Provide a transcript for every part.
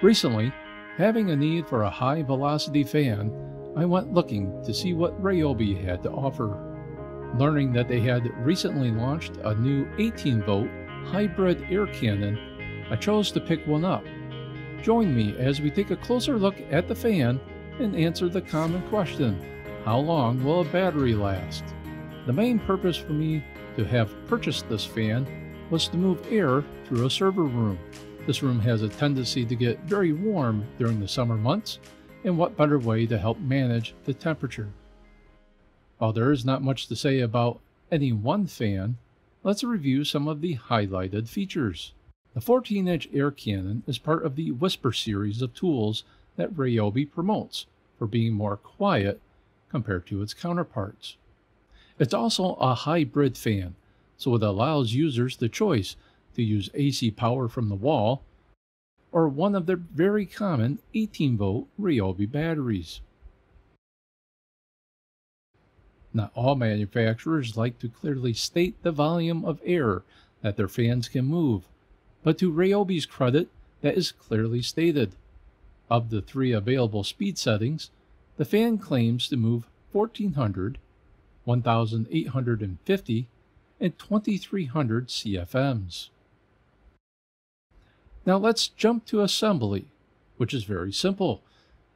Recently, having a need for a high velocity fan, I went looking to see what Ryobi had to offer. Learning that they had recently launched a new 18 volt hybrid air cannon, I chose to pick one up. Join me as we take a closer look at the fan and answer the common question How long will a battery last? The main purpose for me to have purchased this fan was to move air through a server room. This room has a tendency to get very warm during the summer months, and what better way to help manage the temperature? While there is not much to say about any one fan, let's review some of the highlighted features. The 14 inch air cannon is part of the Whisper series of tools that Ryobi promotes for being more quiet compared to its counterparts. It's also a hybrid fan, so it allows users the choice to use AC power from the wall or one of their very common 18 volt Ryobi batteries. Not all manufacturers like to clearly state the volume of air that their fans can move, but to Ryobi's credit, that is clearly stated. Of the three available speed settings, the fan claims to move 1400, 1850, and 2300 CFMs. Now let's jump to assembly, which is very simple.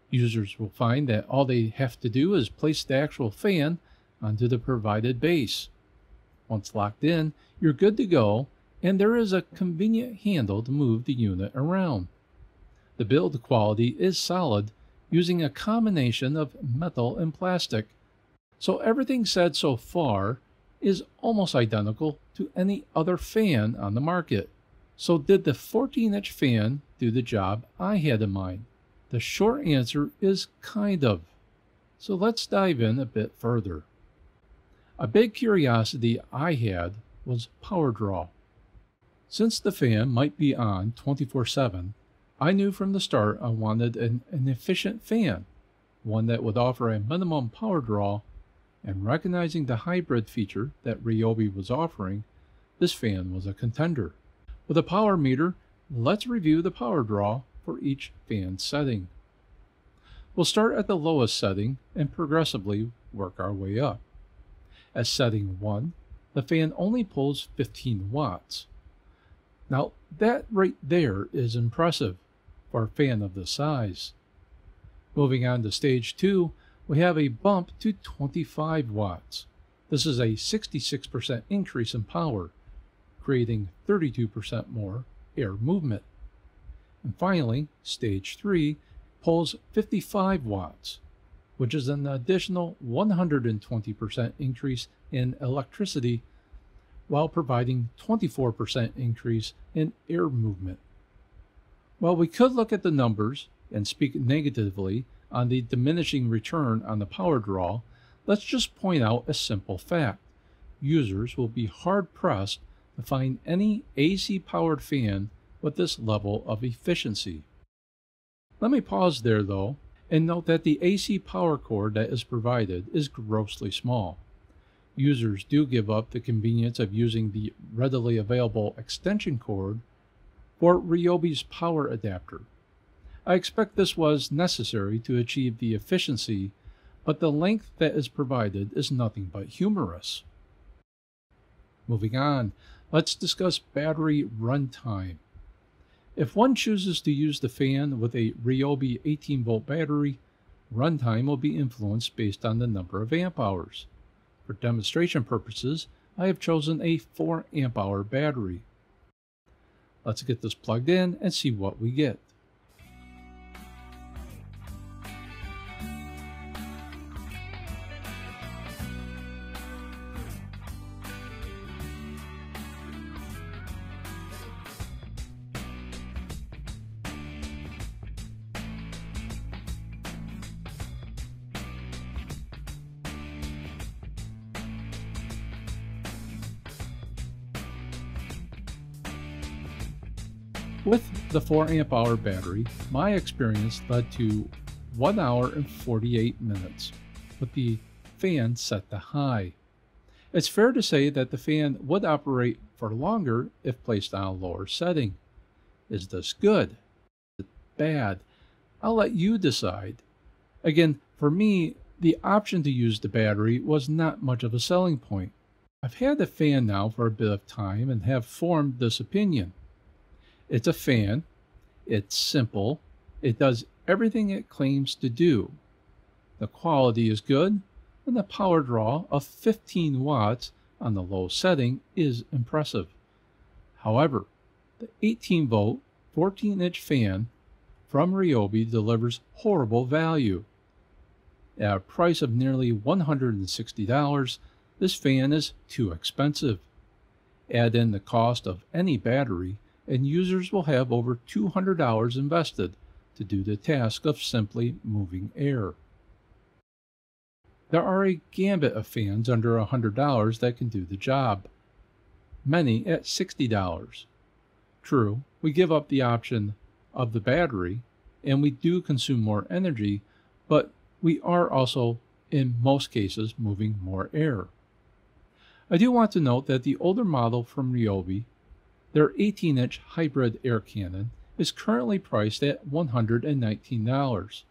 Users will find that all they have to do is place the actual fan onto the provided base. Once locked in, you're good to go, and there is a convenient handle to move the unit around. The build quality is solid, using a combination of metal and plastic, so everything said so far is almost identical to any other fan on the market. So did the 14 inch fan do the job I had in mind? The short answer is kind of. So let's dive in a bit further. A big curiosity I had was power draw. Since the fan might be on 24 7, I knew from the start I wanted an, an efficient fan, one that would offer a minimum power draw, and recognizing the hybrid feature that Ryobi was offering, this fan was a contender. With a power meter, let's review the power draw for each fan setting. We'll start at the lowest setting and progressively work our way up. At setting 1, the fan only pulls 15 watts. Now, that right there is impressive for a fan of this size. Moving on to stage 2, we have a bump to 25 watts. This is a 66% increase in power, creating 32% more air movement. And finally, stage 3 pulls 55 watts, which is an additional 120% increase in electricity while providing 24% increase in air movement. While we could look at the numbers and speak negatively on the diminishing return on the power draw, let's just point out a simple fact. Users will be hard pressed find any AC powered fan with this level of efficiency. Let me pause there though and note that the AC power cord that is provided is grossly small. Users do give up the convenience of using the readily available extension cord for Ryobi's power adapter. I expect this was necessary to achieve the efficiency, but the length that is provided is nothing but humorous. Moving on, let's discuss battery runtime. If one chooses to use the fan with a Ryobi 18 volt battery, runtime will be influenced based on the number of amp hours. For demonstration purposes, I have chosen a 4 amp hour battery. Let's get this plugged in and see what we get. With the 4 amp hour battery, my experience led to 1 hour and 48 minutes with the fan set to high. It's fair to say that the fan would operate for longer if placed on a lower setting. Is this good? Is bad. I'll let you decide. Again, for me, the option to use the battery was not much of a selling point. I've had the fan now for a bit of time and have formed this opinion. It's a fan, it's simple, it does everything it claims to do. The quality is good, and the power draw of 15 watts on the low setting is impressive. However, the 18 volt 14 inch fan from Ryobi delivers horrible value. At a price of nearly $160, this fan is too expensive. Add in the cost of any battery, and users will have over $200 invested to do the task of simply moving air. There are a gambit of fans under $100 that can do the job, many at $60. True, we give up the option of the battery and we do consume more energy, but we are also, in most cases, moving more air. I do want to note that the older model from Ryobi, their 18 inch hybrid air cannon, is currently priced at $119.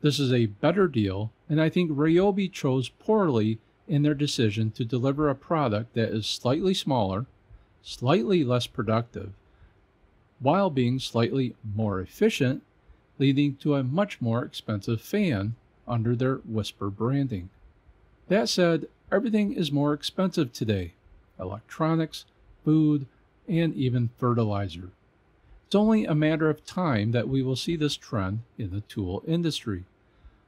This is a better deal, and I think Ryobi chose poorly in their decision to deliver a product that is slightly smaller, slightly less productive, while being slightly more efficient, leading to a much more expensive fan under their Whisper branding. That said, everything is more expensive today electronics, food, and even fertilizer. It's only a matter of time that we will see this trend in the tool industry.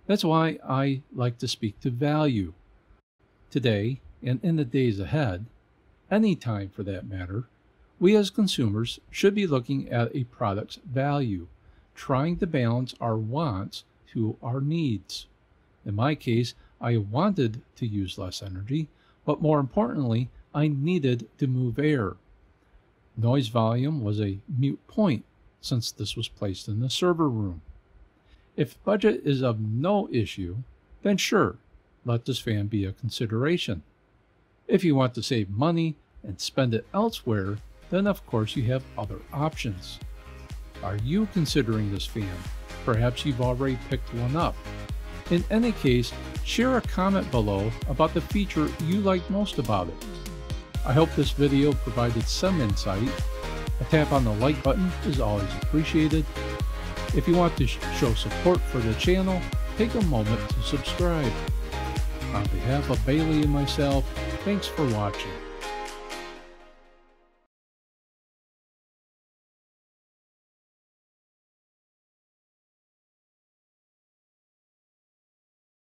That's why I like to speak to value. Today, and in the days ahead, any time for that matter, we as consumers should be looking at a product's value, trying to balance our wants to our needs. In my case, I wanted to use less energy, but more importantly, I needed to move air. Noise volume was a mute point since this was placed in the server room. If budget is of no issue, then sure, let this fan be a consideration. If you want to save money and spend it elsewhere, then of course you have other options. Are you considering this fan? Perhaps you've already picked one up. In any case, share a comment below about the feature you liked most about it. I hope this video provided some insight. A tap on the like button is always appreciated. If you want to show support for the channel, take a moment to subscribe. On behalf of Bailey and myself, thanks for watching.